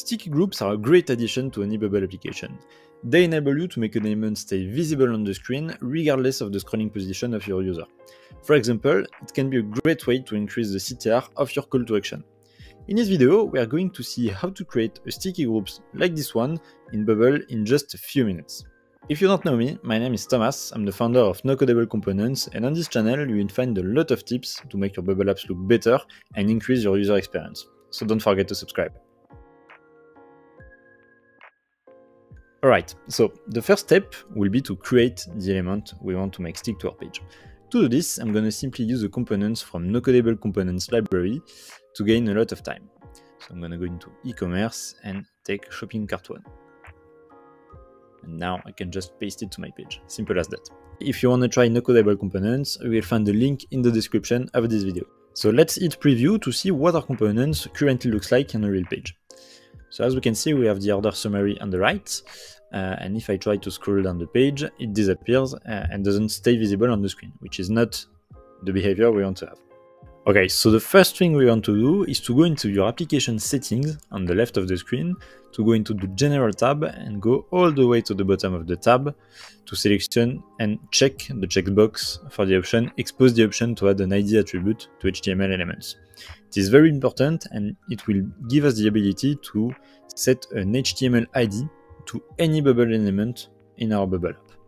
Sticky groups are a great addition to any bubble application. They enable you to make an element stay visible on the screen regardless of the scrolling position of your user. For example, it can be a great way to increase the CTR of your call to action. In this video, we are going to see how to create a sticky groups like this one in Bubble in just a few minutes. If you don't know me, my name is Thomas, I'm the founder of Nocodable Components, and on this channel you will find a lot of tips to make your Bubble apps look better and increase your user experience. So don't forget to subscribe. Alright, so the first step will be to create the element we want to make stick to our page. To do this, I'm going to simply use the components from NoCodable Components library to gain a lot of time. So I'm going to go into e-commerce and take shopping cart one. And now I can just paste it to my page. Simple as that. If you want to try NoCodable components, you will find the link in the description of this video. So let's hit preview to see what our components currently looks like on a real page. So as we can see, we have the order summary on the right, uh, and if I try to scroll down the page, it disappears uh, and doesn't stay visible on the screen, which is not the behavior we want to have. Okay, so the first thing we want to do is to go into your application settings on the left of the screen, to go into the general tab and go all the way to the bottom of the tab to selection and check the checkbox for the option expose the option to add an ID attribute to HTML elements. It is very important and it will give us the ability to set an HTML ID to any bubble element in our bubble app.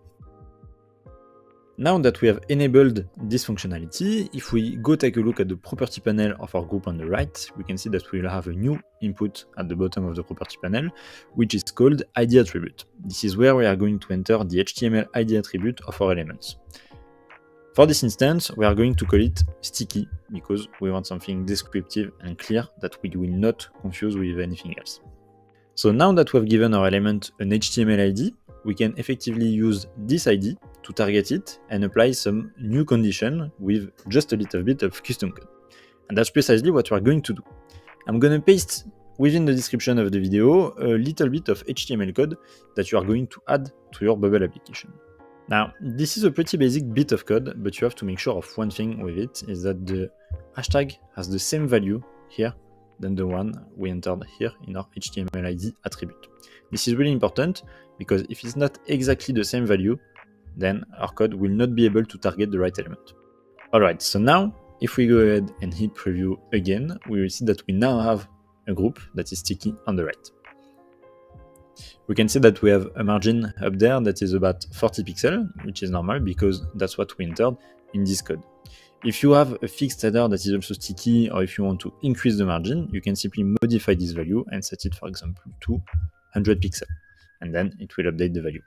Now that we have enabled this functionality, if we go take a look at the property panel of our group on the right, we can see that we will have a new input at the bottom of the property panel, which is called ID attribute. This is where we are going to enter the HTML ID attribute of our elements. For this instance, we are going to call it sticky because we want something descriptive and clear that we will not confuse with anything else. So now that we have given our element an HTML ID, we can effectively use this ID to target it and apply some new condition with just a little bit of custom code. And that's precisely what we're going to do. I'm going to paste within the description of the video a little bit of HTML code that you are going to add to your Bubble application. Now, this is a pretty basic bit of code, but you have to make sure of one thing with it, is that the hashtag has the same value here than the one we entered here in our HTML ID attribute. This is really important because if it's not exactly the same value, then our code will not be able to target the right element. Alright, so now if we go ahead and hit preview again, we will see that we now have a group that is sticky on the right. We can see that we have a margin up there that is about 40 pixels, which is normal because that's what we entered in this code. If you have a fixed header that is also sticky, or if you want to increase the margin, you can simply modify this value and set it, for example, to 100 pixels, and then it will update the value.